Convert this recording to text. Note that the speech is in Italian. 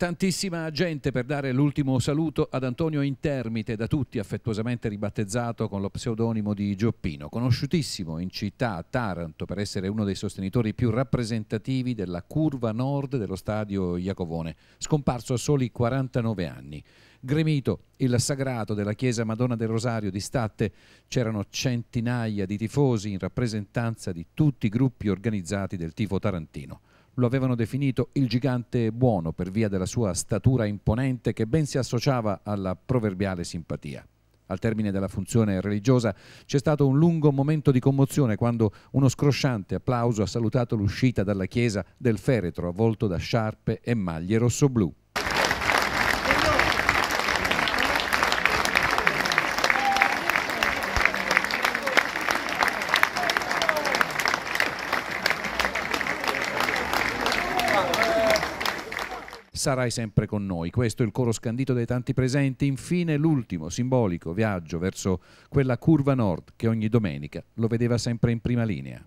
Tantissima gente per dare l'ultimo saluto ad Antonio Intermite, da tutti affettuosamente ribattezzato con lo pseudonimo di Gioppino, conosciutissimo in città a Taranto per essere uno dei sostenitori più rappresentativi della curva nord dello stadio Iacovone, scomparso a soli 49 anni. Gremito, il sagrato della chiesa Madonna del Rosario di Statte, c'erano centinaia di tifosi in rappresentanza di tutti i gruppi organizzati del tifo tarantino lo avevano definito il gigante buono per via della sua statura imponente che ben si associava alla proverbiale simpatia. Al termine della funzione religiosa c'è stato un lungo momento di commozione quando uno scrosciante applauso ha salutato l'uscita dalla chiesa del feretro avvolto da sciarpe e maglie rossoblù. Sarai sempre con noi. Questo è il coro scandito dai tanti presenti. Infine l'ultimo simbolico viaggio verso quella curva nord che ogni domenica lo vedeva sempre in prima linea.